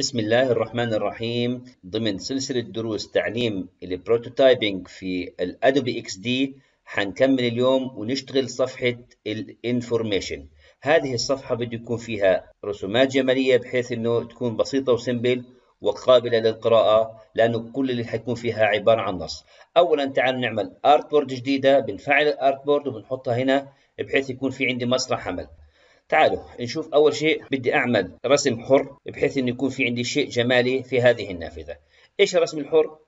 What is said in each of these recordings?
بسم الله الرحمن الرحيم. ضمن سلسلة دروس تعليم ال prototyping في ال Adobe XD حنكمل اليوم ونشتغل صفحة ال information هذه الصفحة بده يكون فيها رسومات جمالية بحيث إنه تكون بسيطة و simple وقابلة للقراءة لأنه كل اللي حيكون فيها عبارة عن نص. أولا تعالوا نعمل artboard جديدة بنفعل ال artboard وبنحطها هنا بحيث يكون في عندي مسرح عمل. تعالوا نشوف أول شيء بدي أعمل رسم حر بحيث إنه يكون في عندي شيء جمالي في هذه النافذة إيش الرسم الحر؟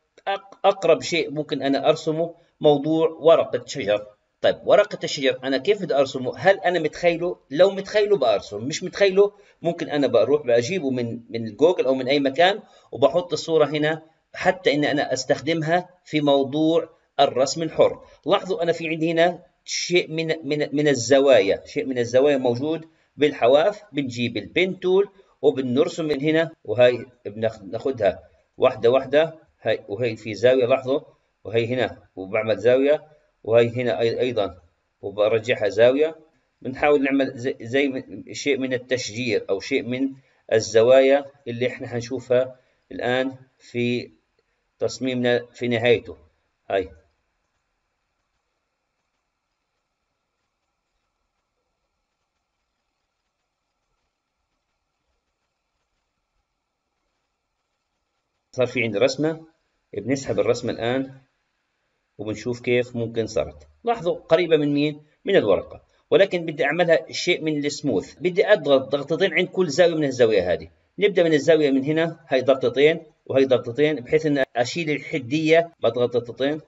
أقرب شيء ممكن أنا أرسمه موضوع ورقة شجر طيب ورقة الشجر أنا كيف بدي أرسمه؟ هل أنا متخيله؟ لو متخيله بأرسم مش متخيله ممكن أنا بروح بجيبه من من جوجل أو من أي مكان وبحط الصورة هنا حتى إن أنا أستخدمها في موضوع الرسم الحر لاحظوا أنا في عندي هنا شيء من من من الزوايا. شيء من الزوايا موجود بالحواف بنجيب البين تول وبنرسم من هنا وهي بناخدها واحدة واحدة. هاي وهي في زاوية لاحظوا؟ وهي هنا وبعمل زاوية وهي هنا أيضا. وبرجعها زاوية. بنحاول نعمل زي, زي شيء من التشجير أو شيء من الزوايا اللي إحنا حنشوفها الآن في تصميمنا في نهايته. هاي. صار في عندي رسمة بنسحب الرسمة الآن وبنشوف كيف ممكن صارت. لاحظوا قريبة من مين؟ من الورقة. ولكن بدي أعملها شيء من السموث. بدي أضغط ضغطتين عند كل زاوية من الزاوية هذه. نبدأ من الزاوية من هنا هاي ضغطتين وهي ضغطتين بحيث أن أشيل الحدية بضغط ضغطتين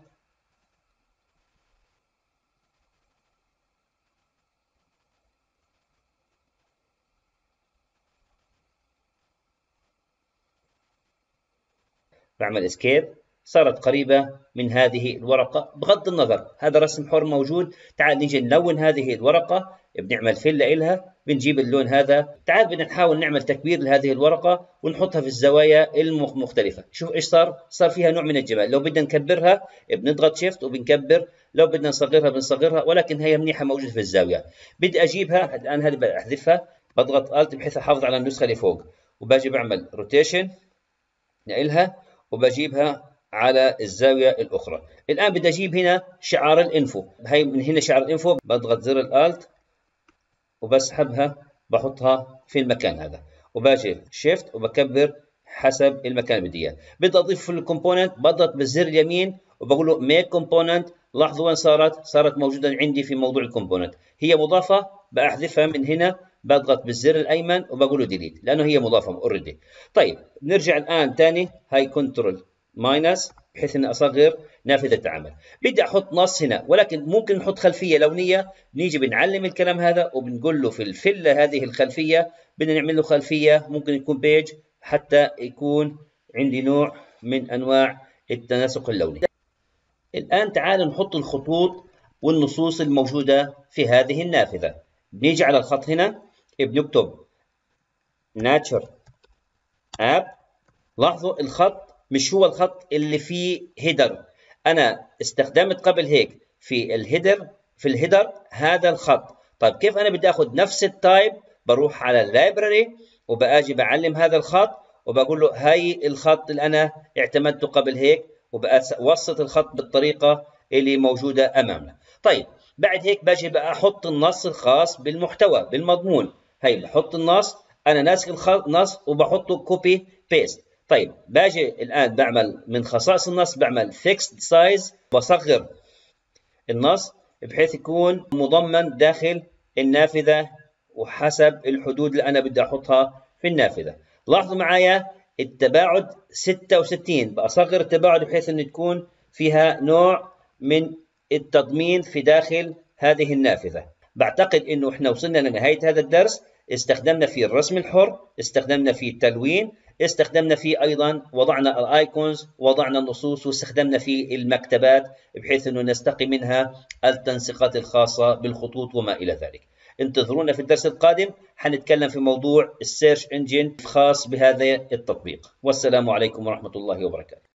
بعمل escape صارت قريبة من هذه الورقة. بغض النظر هذا رسم حر موجود. تعال نيجي نلون هذه الورقة بنعمل fill إلها بنجيب اللون هذا. تعال بدنا نحاول نعمل تكبير لهذه الورقة ونحطها في الزوايا المختلفة. شوف إيش صار؟ صار فيها نوع من الجمال. لو بدنا نكبرها بنضغط shift وبنكبر. لو بدنا نصغرها بنصغرها ولكن هي منيحة موجودة في الزاوية. بدي أجيبها الآن هذه بحذفها بضغط alt بحيث أحافظ على النسخة اللي فوق. وباجي بعمل rotation نقلها وبجيبها على الزاوية الأخرى. الآن بدي أجيب هنا شعار ال info. هي من هنا شعار ال info. بضغط زر ال alt وبسحبها بحطها في المكان هذا. وباجي shift وبكبر حسب المكان اللي بدي إياه. بدي أضيف في ال component بضغط بالزر اليمين وبقول له make component لاحظوا وين صارت؟ صارت موجودة عندي في موضوع ال component. هي مضافة بأحذفها من هنا. بضغط بالزر الأيمن وبقول له delete لأنه هي مضافة already طيب نرجع الآن ثاني هاي control minus بحيث إني أصغر نافذة العمل بدي أحط نص هنا ولكن ممكن نحط خلفية لونية. نيجي بنعلم الكلام هذا وبنقول له في ال fill هذه الخلفية بدنا نعمل له خلفية ممكن يكون بيج حتى يكون عندي نوع من أنواع التناسق اللوني. الآن تعال نحط الخطوط والنصوص الموجودة في هذه النافذة. بنيجي على الخط هنا. بنكتب nature app لاحظوا الخط مش هو الخط اللي فيه header أنا استخدمت قبل هيك في ال header في ال header هذا الخط. طيب كيف أنا بدي آخذ نفس ال type بروح على ال library وبآجي بعلم هذا الخط وبقول له هاي الخط اللي أنا اعتمدته قبل هيك وبوسط الخط بالطريقة اللي موجودة أمامنا. طيب بعد هيك باجي بقى أحط النص الخاص بالمحتوى بالمضمون. هي بحط النص أنا ناسخ النص وبحطه copy paste طيب باجي الآن بعمل من خصائص النص بعمل fixed size بصغر النص بحيث يكون مضمن داخل النافذة وحسب الحدود اللي أنا بدي أحطها في النافذة. لاحظوا معايا التباعد 66 بصغر التباعد بحيث إنه تكون فيها نوع من التضمين في داخل هذه النافذة. بعتقد إنه إحنا وصلنا لنهاية هذا الدرس. استخدمنا فيه الرسم الحر استخدمنا فيه التلوين استخدمنا فيه أيضا وضعنا الأيكونز وضعنا النصوص واستخدمنا فيه المكتبات بحيث أنه نستقي منها التنسيقات الخاصة بالخطوط وما إلى ذلك. انتظرونا في الدرس القادم. حنتكلم في موضوع السيرش انجن خاص بهذا التطبيق. والسلام عليكم ورحمة الله وبركاته.